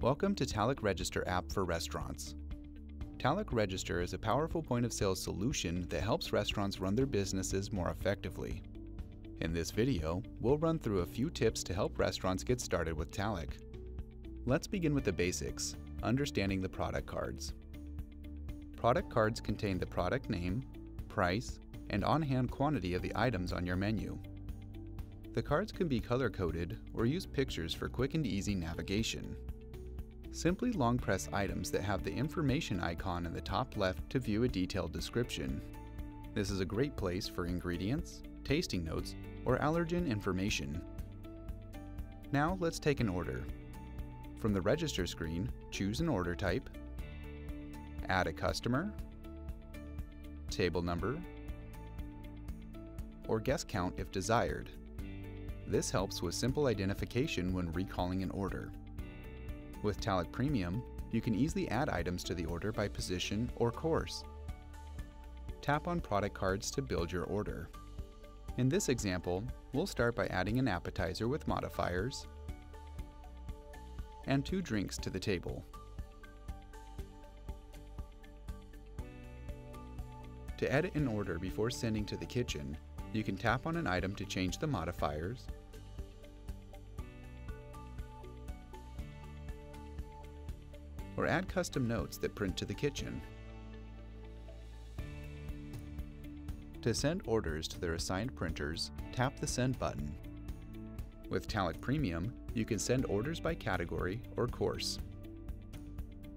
Welcome to Talech Register app for restaurants. Talech Register is a powerful point of sale solution that helps restaurants run their businesses more effectively. In this video, we'll run through a few tips to help restaurants get started with Talech. Let's begin with the basics, understanding the product cards. Product cards contain the product name, price, and on-hand quantity of the items on your menu. The cards can be color-coded or use pictures for quick and easy navigation. Simply long press items that have the information icon in the top left to view a detailed description. This is a great place for ingredients, tasting notes, or allergen information. Now let's take an order. From the register screen, choose an order type, add a customer, table number, or guest count if desired. This helps with simple identification when recalling an order. With Talech Premium, you can easily add items to the order by position or course. Tap on product cards to build your order. In this example, we'll start by adding an appetizer with modifiers and two drinks to the table. To edit an order before sending to the kitchen, you can tap on an item to change the modifiers, or add custom notes that print to the kitchen. To send orders to their assigned printers, tap the Send button. With Talech Premium, you can send orders by category or course.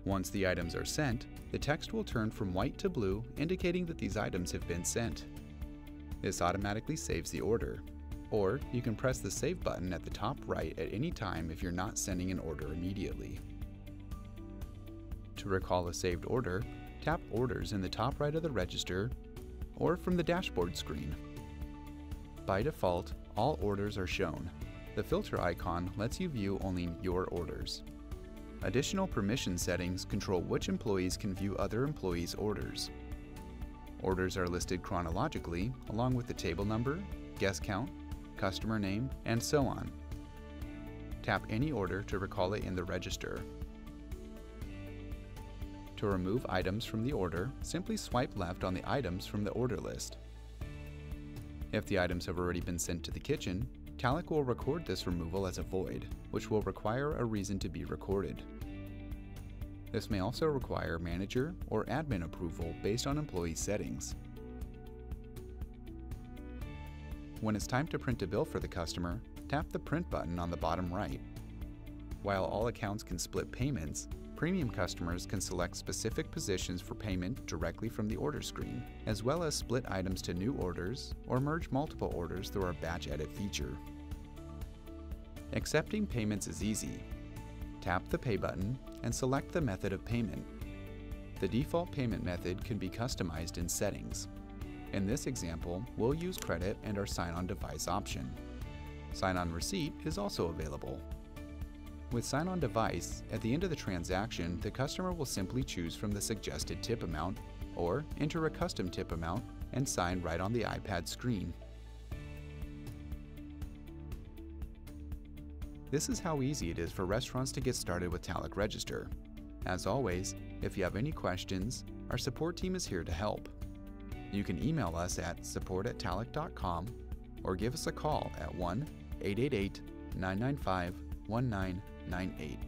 Once the items are sent, the text will turn from white to blue indicating that these items have been sent. This automatically saves the order. Or you can press the Save button at the top right at any time if you're not sending an order immediately. To recall a saved order, tap Orders in the top right of the register or from the dashboard screen. By default, all orders are shown. The filter icon lets you view only your orders. Additional permission settings control which employees can view other employees' orders. Orders are listed chronologically along with the table number, guest count, customer name, and so on. Tap any order to recall it in the register. To remove items from the order, simply swipe left on the items from the order list. If the items have already been sent to the kitchen, Talech will record this removal as a void, which will require a reason to be recorded. This may also require manager or admin approval based on employee settings. When it's time to print a bill for the customer, tap the Print button on the bottom right. While all accounts can split payments, premium customers can select specific positions for payment directly from the order screen, as well as split items to new orders or merge multiple orders through our Batch Edit feature. Accepting payments is easy. Tap the Pay button and select the method of payment. The default payment method can be customized in settings. In this example, we'll use credit and our sign-on device option. Sign-on receipt is also available. With sign-on device, at the end of the transaction, the customer will simply choose from the suggested tip amount or enter a custom tip amount and sign right on the iPad screen. This is how easy it is for restaurants to get started with Talech Register. As always, if you have any questions, our support team is here to help. You can email us at support at talech.com or give us a call at 1 888 995 1998.